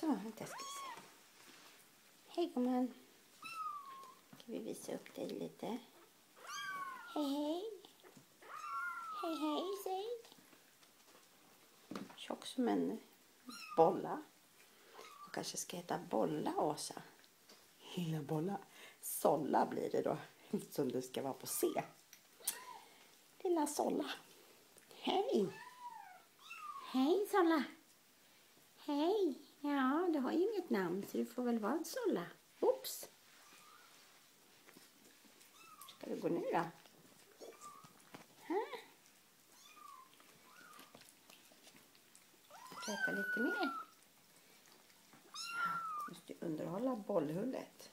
Så, vänta ska vi se. Hej gumman. Ska vi visa upp dig lite? Hej hej. Hej hej säg. Tjock som en bolla. Och kanske ska heta Bolla Åsa. Lilla Bolla. Solla blir det då. Som du ska vara på C. Lilla Solla. Hej. Hej Solla ett namn så du får väl vara en sålla. Oops. Ska du gå nu då? Här. Ska äta lite mer? Ja, måste ju underhålla bollhullet.